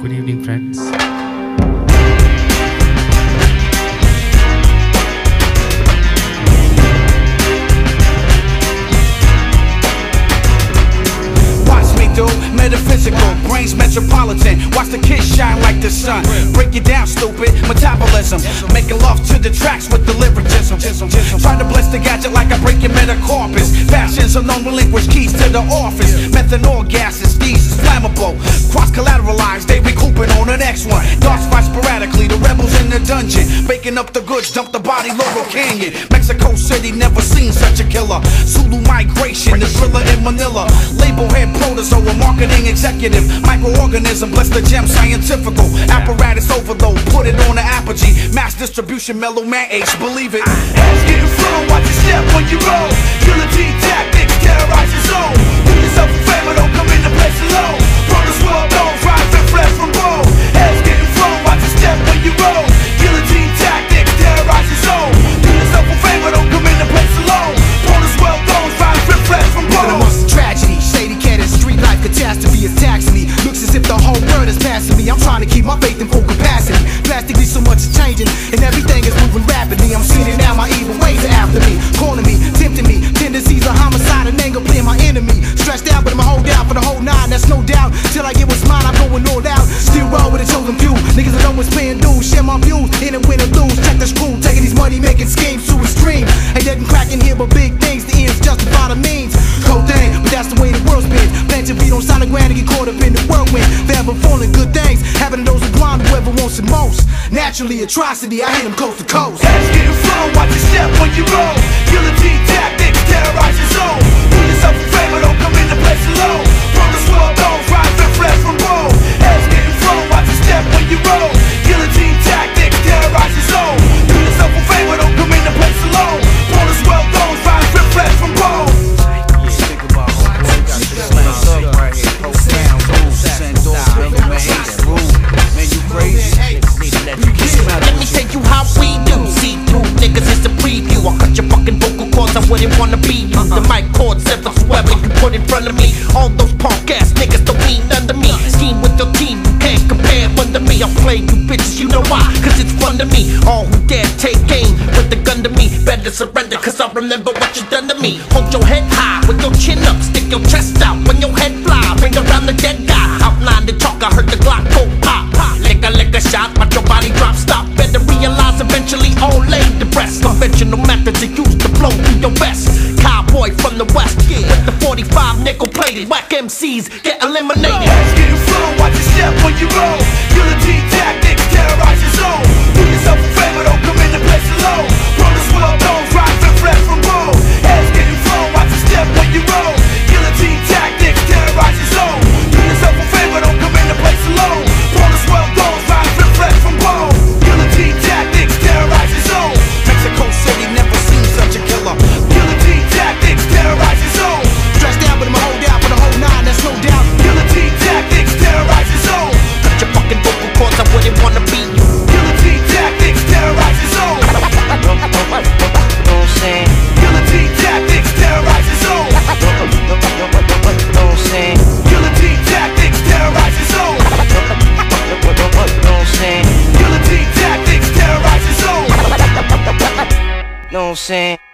Good evening, friends. Watch me do metaphysical, brains metropolitan. Watch the kids shine like the sun. Break it down, stupid. Metabolism, making love to the tracks with the lyricism. Trying to bless the gadget like I break your metacarpus. Fashions are non relinquished keys to the office. Methanol gases, these is flammable. Cross collateralized, they the next one. Darts fight sporadically, the rebels in the dungeon. Baking up the goods, dump the body, Laurel Canyon. Mexico City, never seen such a killer. Zulu migration, the thriller in Manila. Label head protozoa, marketing executive. Microorganism, bless the gem, scientifical. Apparatus overload, put it on the apogee. Mass distribution, Mellow Man Ace, believe it. Hands getting flown, watch your step when you roll. Guillotine Looks as if the whole world is passing me. I'm trying to keep my faith in full capacity. Plastically, so much is changing, and everything is moving rapidly. I'm seeing it now, my evil ways are after me, calling me, tempting me. Tendencies of homicide and anger playing my enemy. Stressed out, but I'ma hold down for the whole nine, that's no doubt. Till I get what's mine, I'm going all out. Still roll with a chosen few. Niggas that know what's paying dues, share my views, in and win or lose. Check the screw, taking these money ground and get caught up in the whirlwind. Forever falling good things, happening to those who grind, whoever wants it most. Naturally, atrocity, I hit them coast to coast. Hands getting flown, watch your step when you roll. Guillotine tactics, terrorize your zone. Do yourself a favor, wouldn't wanna be. The mic cord says whoever you put in front of me. All those punk ass niggas don't mean to me. Scheme with your team, can't compare one to me. I play you bitches, you know why? Cause it's fun to me. All who dare take aim with the gun to me, better surrender. Cause I remember what you done to me. Hold your head high with your chin up, stick your chest out when your head fly. Bring around the dead guy. Outline the talk, I heard the Glock go pop. pop. Lick a lick a shot, watch your body drop. Stop. Better realize eventually all laid the rest. Conventional methods are used to blow the west, with the 45 nickel plated. Whack MCs get eliminated. Hands getting flown, watch your step when you roll. Guillotine I'm saying?